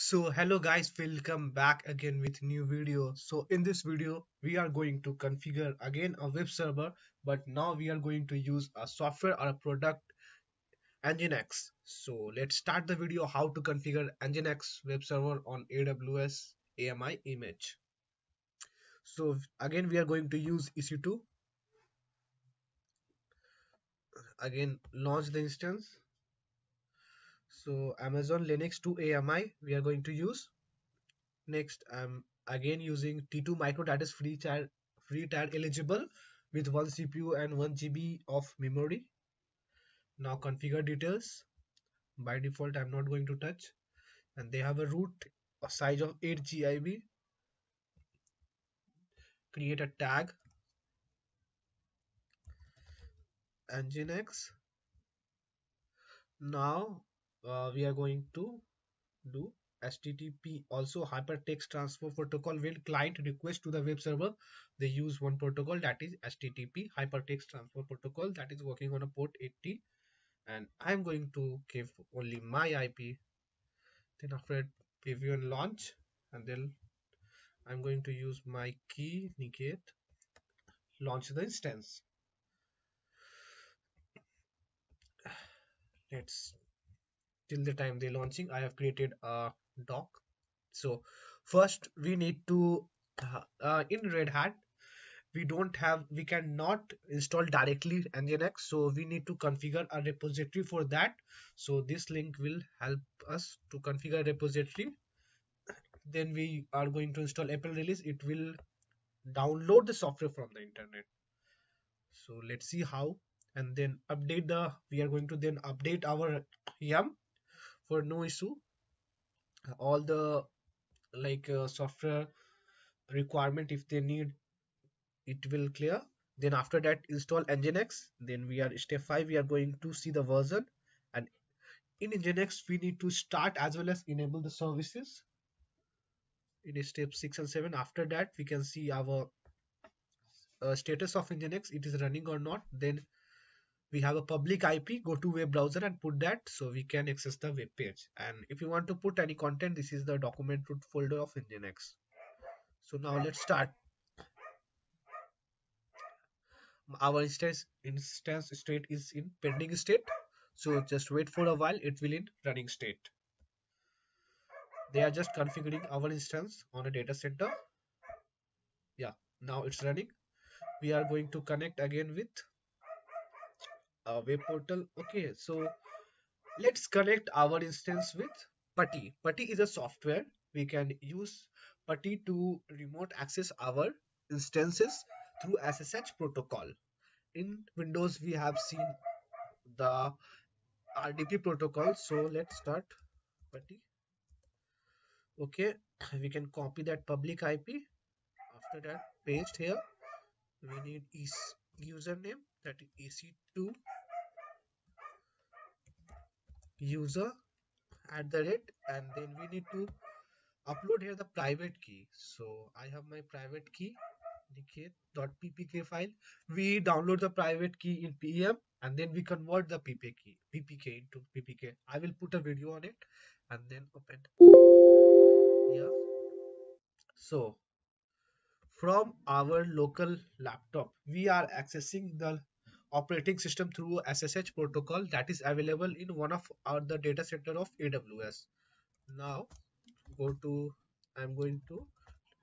So hello guys, welcome back again with new video. So in this video, we are going to configure again a web server, but now we are going to use a software or a product Nginx. So let's start the video how to configure Nginx web server on AWS AMI image. So again, we are going to use EC2. Again, launch the instance so amazon linux 2 ami we are going to use. Next i'm again using t2 micro that is free child free tad eligible with one cpu and 1 gb of memory. Now configure details. By default i'm not going to touch. And they have a root a size of 8 gib create a tag. Nginx. Now uh, we are going to do http also hypertext transfer protocol when client request to the web server. They use one protocol that is http hypertext transfer protocol that is working on a port 80 and i'm going to give only my ip then after preview and launch and then i'm going to use my key negate launch the instance. Let's till the time they launching i have created a doc. So first we need to uh, uh, in red hat we don't have we cannot install directly nginx so we need to configure a repository for that. So this link will help us to configure repository. Then we are going to install epel release. It will download the software from the internet. So let's see how. And then update the we are going to then update our yum for no issue all the like uh, software requirement if they need it will clear. Then after that install nginx. Then we are step 5 we are going to see the version. And in nginx we need to start as well as enable the services. In step 6 and 7 after that we can see our uh, status of nginx it is running or not. Then we have a public IP, go to web browser and put that so we can access the web page. And if you want to put any content, this is the document root folder of Nginx. So now let's start. Our instance instance state is in pending state. So just wait for a while, it will in running state. They are just configuring our instance on a data center. Yeah, now it's running. We are going to connect again with uh, web portal. Okay so let's connect our instance with putty. Putty is a software. We can use putty to remote access our instances through ssh protocol. In windows we have seen the rdp protocol. So let's start putty. Okay we can copy that public ip after that paste here. We need is username that is ec2 user at the rate and then we need to upload here the private key. So i have my private key ppk file. We download the private key in pem and then we convert the ppk ppk into ppk i will put a video on it and then open yeah so from our local laptop we are accessing the operating system through SSH protocol that is available in one of our the data center of AWS. Now go to I'm going to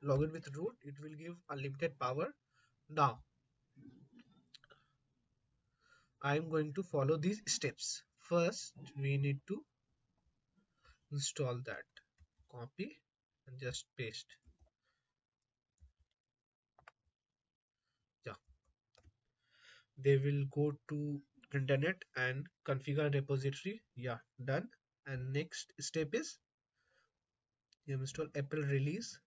log in with root it will give unlimited power. Now I'm going to follow these steps. First we need to install that copy and just paste they will go to internet and configure repository. Yeah done. And next step is you install epel release.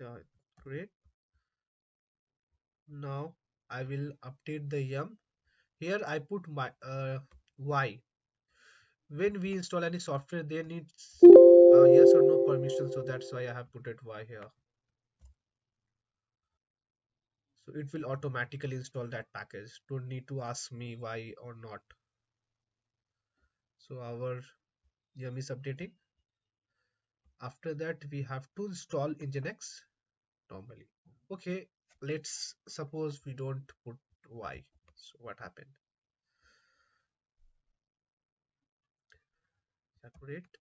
Yeah great. Now i will update the yum here i put my uh, y when we install any software they need uh, yes or no permission so that's why i have put it y here So it will automatically install that package. Don't need to ask me why or not. So our Yum is updating. After that, we have to install Nginx normally. Okay, let's suppose we don't put Y. So what happened? Separate.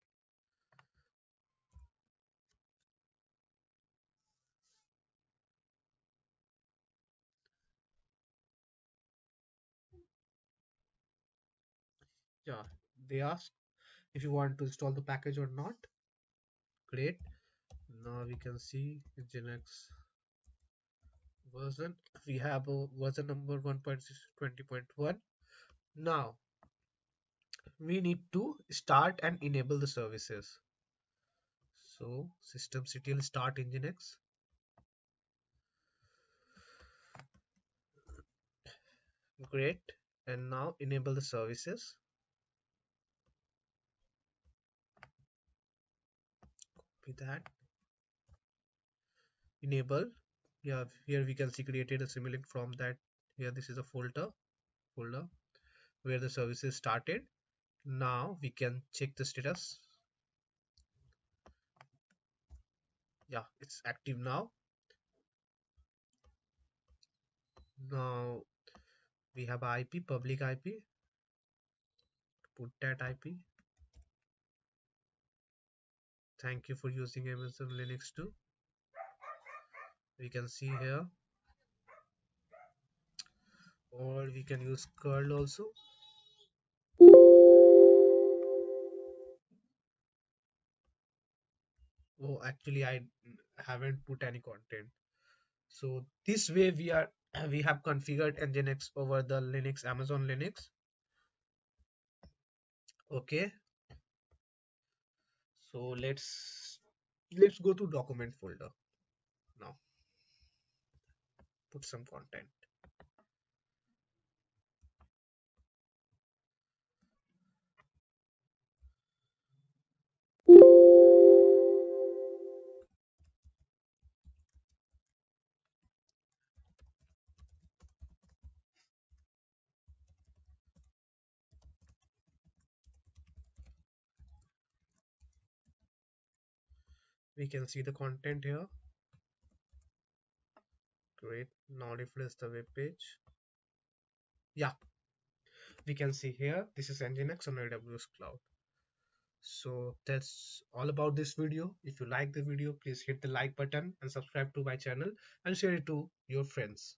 Yeah, they ask if you want to install the package or not. Great. Now we can see Nginx version. We have a version number 1.20.1. Now we need to start and enable the services. So systemctl start nginx. Great. And now enable the services. Copy that. Enable. Yeah, here we can see created a symlink from that. Here this is a folder folder where the services started now we can check the status. Yeah it's active now. Now we have IP public IP put that IP thank you for using Amazon Linux 2. We can see here. Or we can use curl also oh actually i haven't put any content. So this way we are we have configured nginx over the linux amazon linux. Okay. So let's let's go to document folder. Now put some content we can see the content here. Great. Now refresh the web page. Yeah. We can see here this is nginx on aws cloud. So that's all about this video. If you like the video please hit the like button and subscribe to my channel and share it to your friends